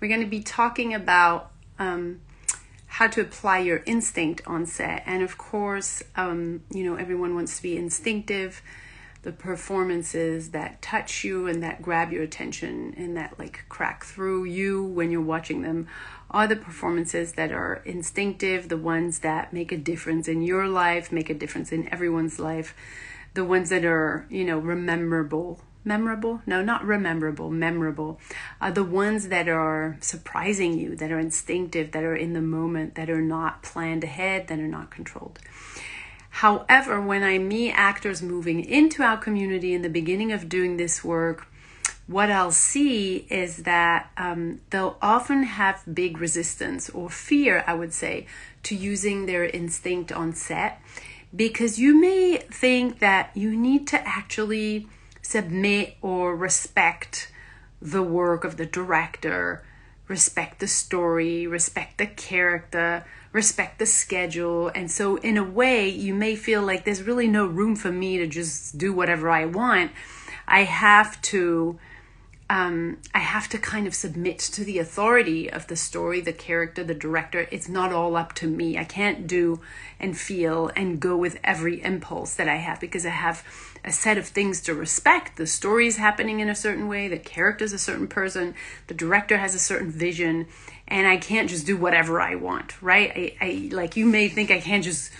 we're going to be talking about um, how to apply your instinct on set. And of course, um, you know, everyone wants to be instinctive. The performances that touch you and that grab your attention and that like crack through you when you're watching them are the performances that are instinctive, the ones that make a difference in your life, make a difference in everyone's life, the ones that are, you know, rememberable memorable? No not rememberable memorable. Are the ones that are surprising you that are instinctive that are in the moment that are not planned ahead that are not controlled. However when i meet actors moving into our community in the beginning of doing this work what i'll see is that um, they'll often have big resistance or fear i would say to using their instinct on set because you may think that you need to actually submit or respect the work of the director, respect the story, respect the character, respect the schedule. And so, in a way, you may feel like there's really no room for me to just do whatever I want. I have to. Um, I have to kind of submit to the authority of the story, the character, the director. It's not all up to me. I can't do and feel and go with every impulse that I have because I have a set of things to respect. The story is happening in a certain way, the character's a certain person, the director has a certain vision, and I can't just do whatever I want, right? I, I like you may think I can't just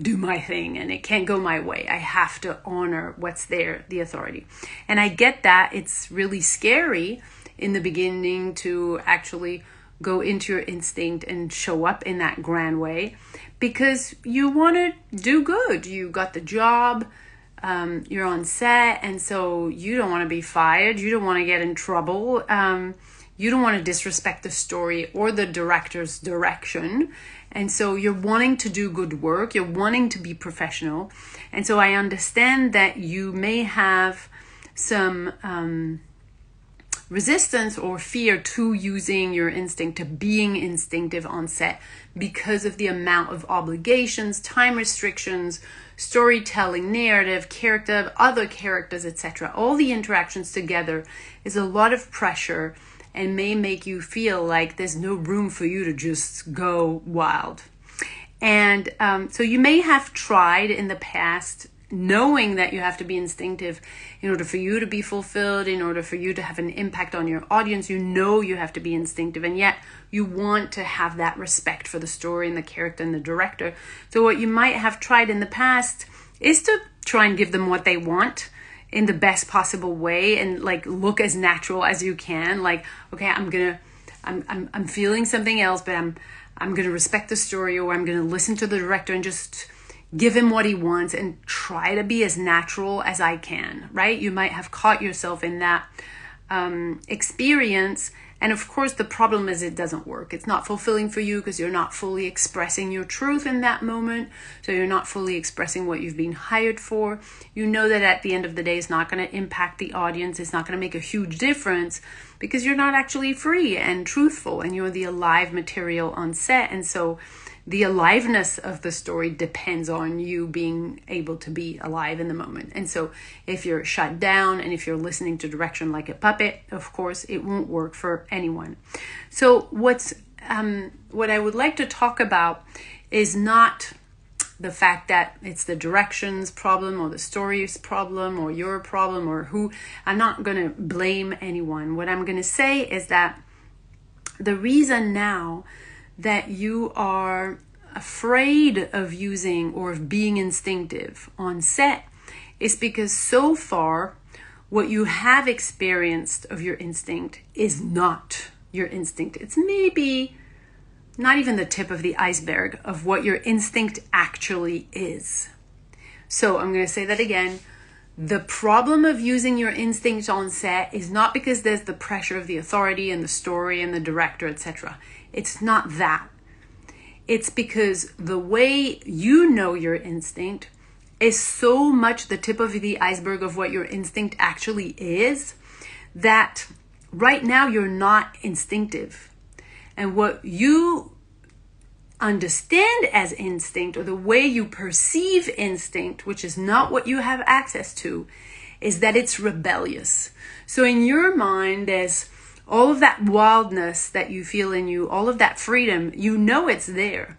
do my thing and it can't go my way. I have to honor what's there, the authority. And I get that it's really scary in the beginning to actually go into your instinct and show up in that grand way because you want to do good. You got the job, um, you're on set and so you don't want to be fired you don't want to get in trouble um, you don't want to disrespect the story or the director's direction and so you're wanting to do good work you're wanting to be professional and so i understand that you may have some um, resistance or fear to using your instinct, to being instinctive on set because of the amount of obligations, time restrictions, storytelling, narrative, character, other characters, etc. All the interactions together is a lot of pressure and may make you feel like there's no room for you to just go wild. And um, so you may have tried in the past knowing that you have to be instinctive in order for you to be fulfilled, in order for you to have an impact on your audience, you know you have to be instinctive, and yet you want to have that respect for the story and the character and the director. So, what you might have tried in the past is to try and give them what they want in the best possible way and like look as natural as you can like okay i'm gonna i'm i'm, I'm feeling something else but i'm i'm gonna respect the story or i'm gonna listen to the director and just give him what he wants and try to be as natural as I can, right? You might have caught yourself in that um, experience. And of course, the problem is it doesn't work. It's not fulfilling for you because you're not fully expressing your truth in that moment. So you're not fully expressing what you've been hired for. You know that at the end of the day, it's not going to impact the audience. It's not going to make a huge difference because you're not actually free and truthful and you're the alive material on set. And so the aliveness of the story depends on you being able to be alive in the moment. And so, if you're shut down and if you're listening to direction like a puppet, of course, it won't work for anyone. So, what's um, what I would like to talk about is not the fact that it's the directions problem or the story's problem or your problem or who. I'm not going to blame anyone. What I'm going to say is that the reason now that you are afraid of using or of being instinctive on set is because so far what you have experienced of your instinct is not your instinct. It's maybe not even the tip of the iceberg of what your instinct actually is. So I'm going to say that again. The problem of using your instinct on set is not because there's the pressure of the authority and the story and the director, etc. It's not that. It's because the way you know your instinct is so much the tip of the iceberg of what your instinct actually is that right now you're not instinctive. And what you understand as instinct or the way you perceive instinct, which is not what you have access to, is that it's rebellious. So in your mind, there's all of that wildness that you feel in you, all of that freedom, you know it's there.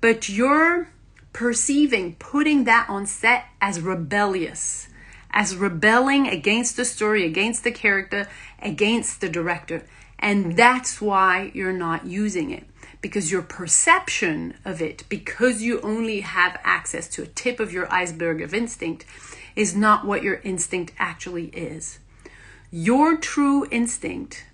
But you're perceiving putting that on set as rebellious, as rebelling against the story, against the character, against the director. And that's why you're not using it. Because your perception of it, because you only have access to a tip of your iceberg of instinct, is not what your instinct actually is. Your true instinct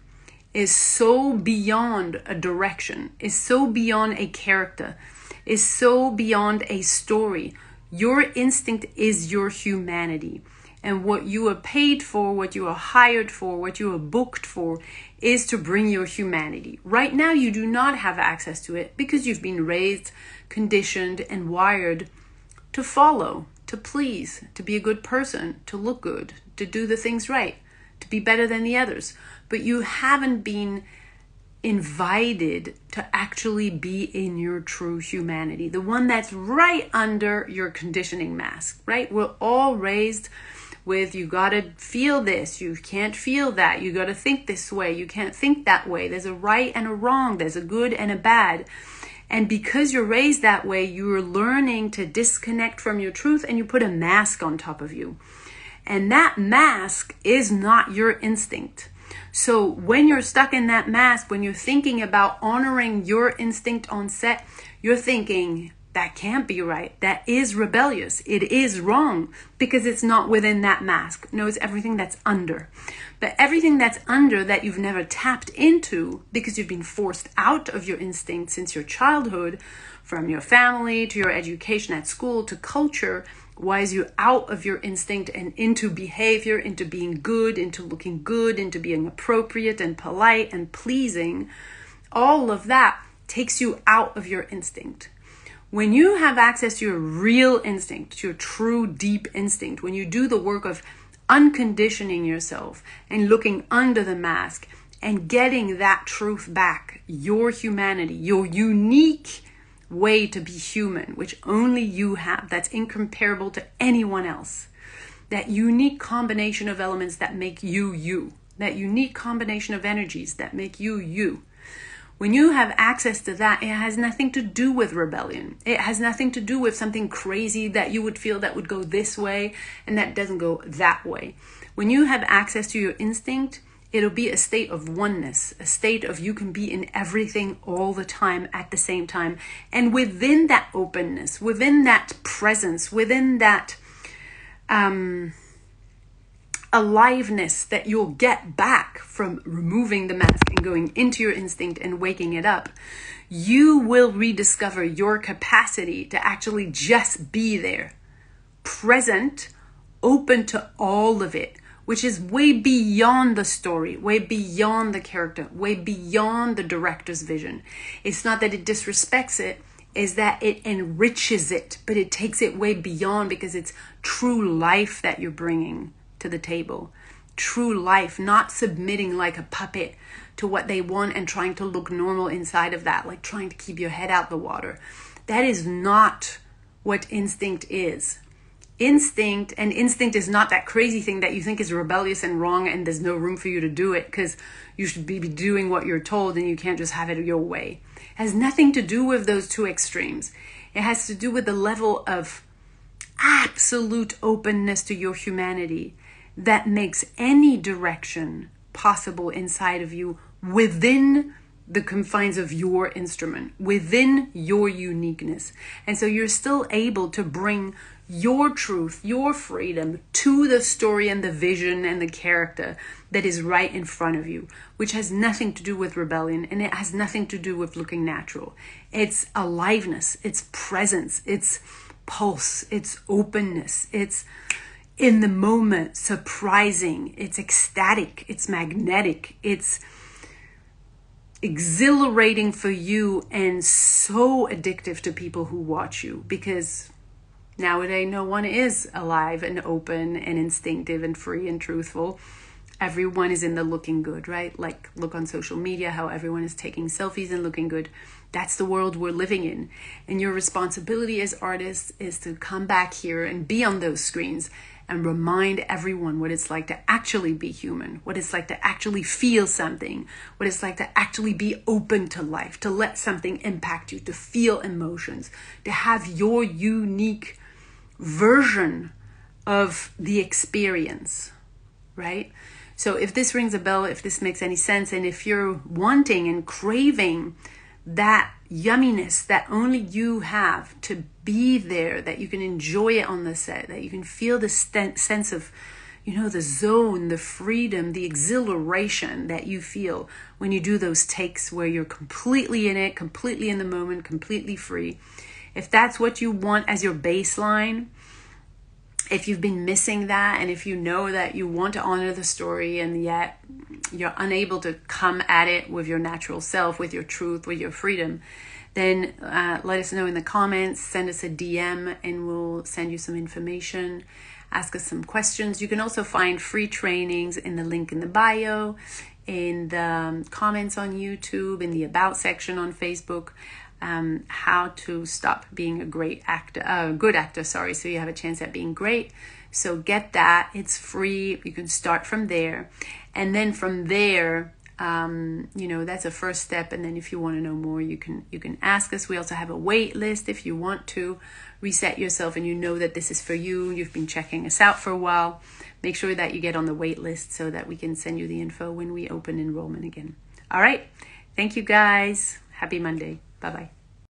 is so beyond a direction, is so beyond a character, is so beyond a story. Your instinct is your humanity. And what you are paid for, what you are hired for, what you are booked for is to bring your humanity. Right now, you do not have access to it because you've been raised, conditioned, and wired to follow, to please, to be a good person, to look good, to do the things right, to be better than the others but you haven't been invited to actually be in your true humanity, the one that's right under your conditioning mask, right? We're all raised with you got to feel this, you can't feel that, you got to think this way, you can't think that way. There's a right and a wrong, there's a good and a bad. And because you're raised that way, you're learning to disconnect from your truth and you put a mask on top of you. And that mask is not your instinct. So when you're stuck in that mask, when you're thinking about honoring your instinct on set, you're thinking, that can't be right. That is rebellious. It is wrong because it's not within that mask. No, it's everything that's under. But everything that's under that you've never tapped into because you've been forced out of your instinct since your childhood, from your family to your education at school to culture, wise you out of your instinct and into behavior, into being good, into looking good, into being appropriate and polite and pleasing, all of that takes you out of your instinct. When you have access to your real instinct, to your true deep instinct, when you do the work of unconditioning yourself and looking under the mask and getting that truth back, your humanity, your unique way to be human, which only you have, that's incomparable to anyone else. That unique combination of elements that make you you, that unique combination of energies that make you you. When you have access to that, it has nothing to do with rebellion. It has nothing to do with something crazy that you would feel that would go this way and that doesn't go that way. When you have access to your instinct, It'll be a state of oneness, a state of you can be in everything all the time at the same time. And within that openness, within that presence, within that um, aliveness that you'll get back from removing the mask and going into your instinct and waking it up, you will rediscover your capacity to actually just be there, present, open to all of it which is way beyond the story, way beyond the character, way beyond the director's vision. It's not that it disrespects it, is that it enriches it, but it takes it way beyond because it's true life that you're bringing to the table. True life, not submitting like a puppet to what they want and trying to look normal inside of that, like trying to keep your head out the water. That is not what instinct is instinct and instinct is not that crazy thing that you think is rebellious and wrong and there's no room for you to do it because you should be doing what you're told and you can't just have it your way it has nothing to do with those two extremes it has to do with the level of absolute openness to your humanity that makes any direction possible inside of you within the confines of your instrument, within your uniqueness. And so you're still able to bring your truth, your freedom to the story and the vision and the character that is right in front of you, which has nothing to do with rebellion and it has nothing to do with looking natural. It's aliveness, it's presence, it's pulse, it's openness, it's in the moment, surprising, it's ecstatic, it's magnetic, it's exhilarating for you and so addictive to people who watch you because Nowadays, no one is alive and open and instinctive and free and truthful. Everyone is in the looking good, right? Like, look on social media how everyone is taking selfies and looking good. That's the world we're living in. And your responsibility as artists is to come back here and be on those screens and remind everyone what it's like to actually be human, what it's like to actually feel something, what it's like to actually be open to life, to let something impact you, to feel emotions, to have your unique version of the experience, right? So if this rings a bell, if this makes any sense, and if you're wanting and craving that yumminess that only you have to be there, that you can enjoy it on the set, that you can feel the sense of, you know, the zone, the freedom, the exhilaration that you feel when you do those takes where you're completely in it, completely in the moment, completely free. If that's what you want as your baseline, if you've been missing that and if you know that you want to honor the story and yet you're unable to come at it with your natural self, with your truth, with your freedom, then uh, let us know in the comments, send us a DM, and we'll send you some information. Ask us some questions. You can also find free trainings in the link in the bio, in the um, comments on YouTube, in the About section on Facebook um, how to stop being a great actor, a uh, good actor, sorry, so you have a chance at being great. So get that, it's free. You can start from there. And then from there, um, you know that's a first step. And then if you want to know more you can you can ask us. We also have a wait list if you want to reset yourself and you know that this is for you. You've been checking us out for a while. Make sure that you get on the wait list so that we can send you the info when we open enrollment again. All right. Thank you guys. Happy monday Bye bye.